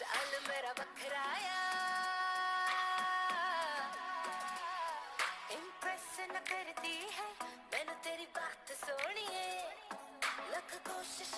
Style मेरा बखराया। Impress न करती है मैंने तेरी बात सोनी है। लख कोशिश